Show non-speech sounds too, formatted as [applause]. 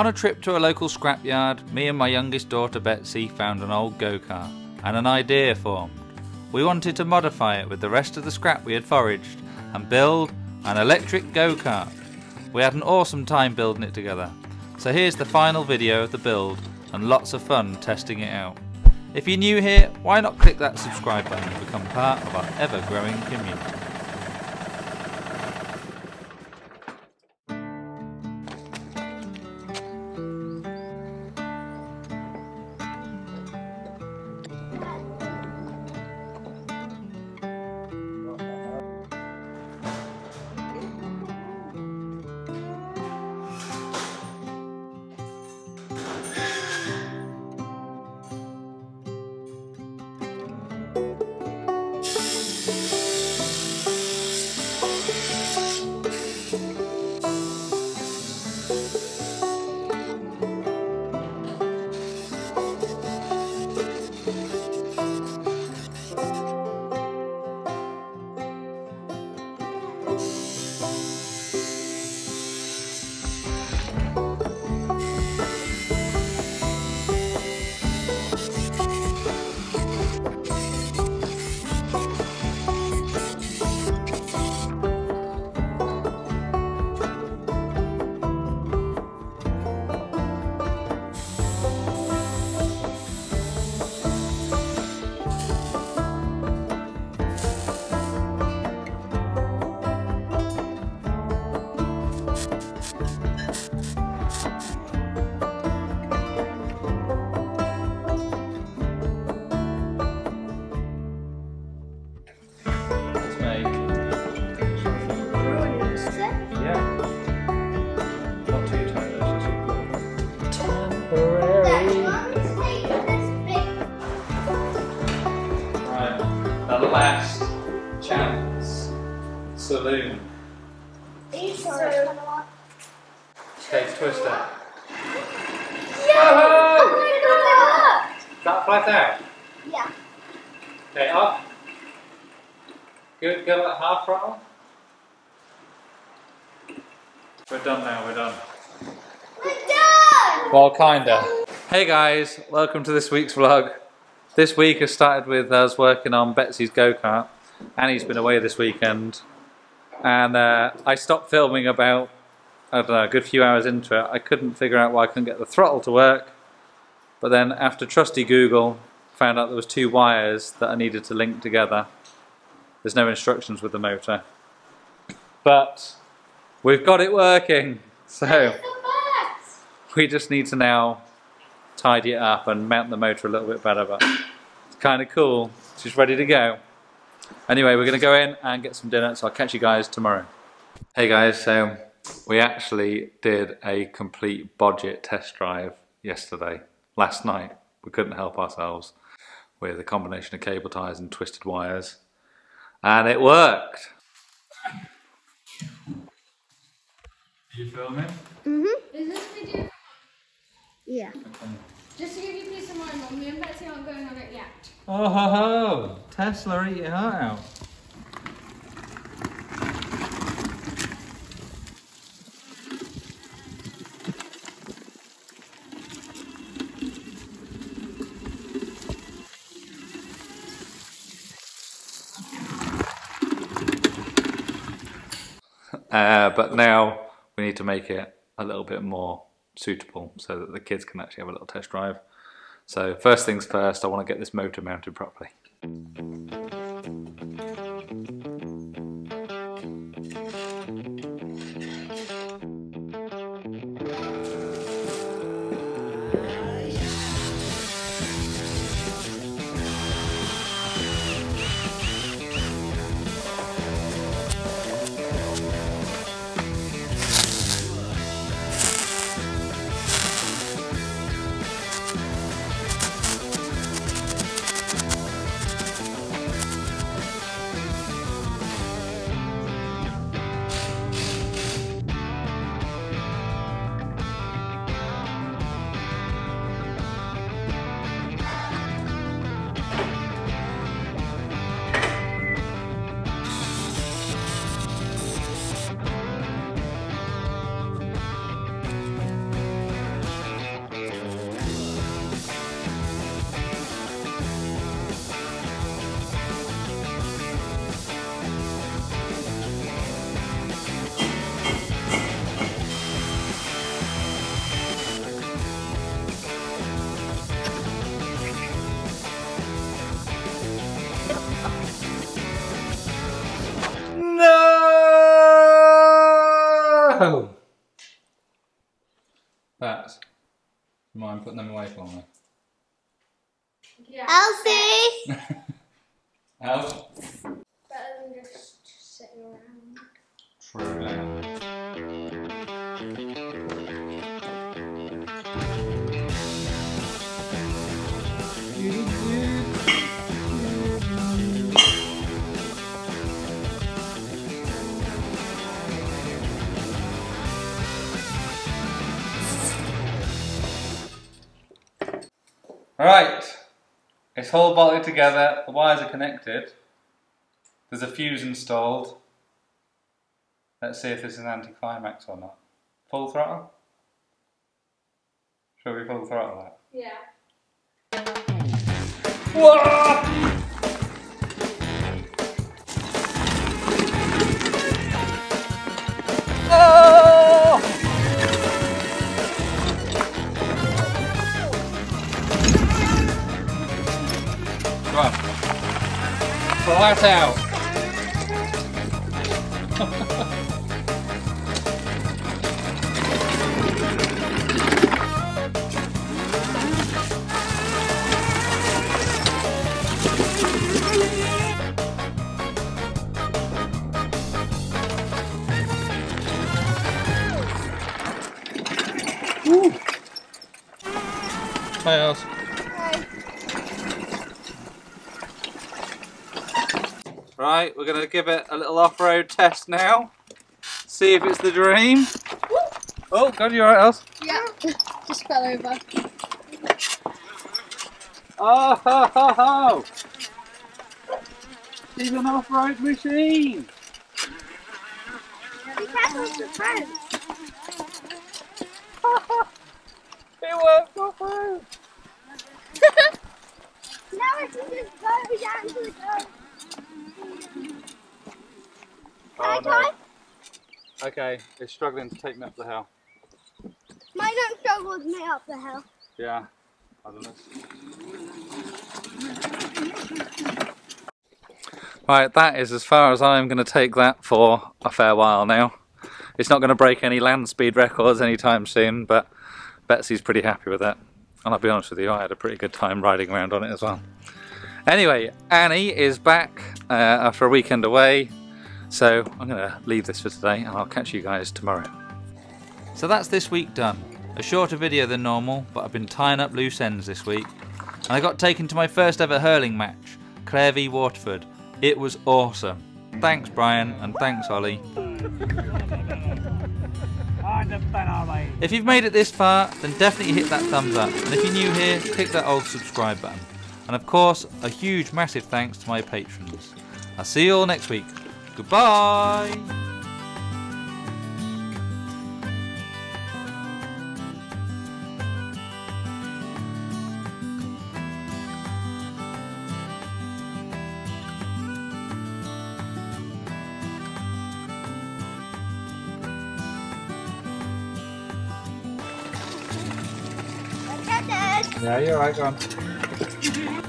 On a trip to a local scrapyard, me and my youngest daughter Betsy found an old go kart and an idea formed. We wanted to modify it with the rest of the scrap we had foraged and build an electric go kart. We had an awesome time building it together. So here's the final video of the build and lots of fun testing it out. If you're new here, why not click that subscribe button and become part of our ever growing community. Chance saloon. Case twister. Yeah! Oh, Is that flat out? Yeah. Okay, up. Good, go at half throttle. We're done now, we're done. We're done! Well, kinda. Hey guys, welcome to this week's vlog. This week has started with us working on Betsy's go-kart. Annie's been away this weekend. And uh, I stopped filming about, I don't know, a good few hours into it. I couldn't figure out why I couldn't get the throttle to work. But then after trusty Google, found out there was two wires that I needed to link together. There's no instructions with the motor. But we've got it working. So we just need to now tidy it up and mount the motor a little bit better, but it's kind of cool. She's ready to go. Anyway, we're going to go in and get some dinner, so I'll catch you guys tomorrow. Hey guys, so we actually did a complete budget test drive yesterday, last night. We couldn't help ourselves with a combination of cable ties and twisted wires, and it worked. Are you filming? Mm-hmm. Is this video Yeah. Just to give you peace of mind, Mum? Me and Betsy aren't going on it yet. Oh ho ho! Tesla, eat your heart out. Uh, but now we need to make it a little bit more suitable so that the kids can actually have a little test drive. So first things first, I want to get this motor mounted properly. Bats. Do you mind putting them away for me? Yeah. Elsie! [laughs] Elf. Better than just sitting around. True. Right, it's all bolted together, the wires are connected, there's a fuse installed. Let's see if this is an anticlimax or not. Full throttle? Shall we full throttle that? Yeah. Whoa! Flat out. Hi, Els. Right, we're going to give it a little off-road test now. See if it's the dream. Oh, God, you alright, Els? Yeah. just fell over. Oh, ho, ho, ho! She's an off-road machine! Be careful with the friends. [laughs] It works off-road! Now I can just go down to the dirt. Can I Oh, climb? no. Okay, it's struggling to take me up the hill. Mine don't struggle with me up the hill. Yeah, I don't know. Right, that is as far as I'm going to take that for a fair while now. It's not going to break any land speed records anytime soon, but Betsy's pretty happy with that. And I'll be honest with you, I had a pretty good time riding around on it as well. Anyway, Annie is back uh, after a weekend away, so I'm going to leave this for today and I'll catch you guys tomorrow. So that's this week done. A shorter video than normal, but I've been tying up loose ends this week. And I got taken to my first ever hurling match, Clare v Waterford. It was awesome. Thanks Brian, and thanks Ollie. If you've made it this far, then definitely hit that thumbs up. And if you're new here, click that old subscribe button. And of course, a huge massive thanks to my patrons. I'll see you all next week. Goodbye! Look at this. Yeah, you're right, go on. [laughs]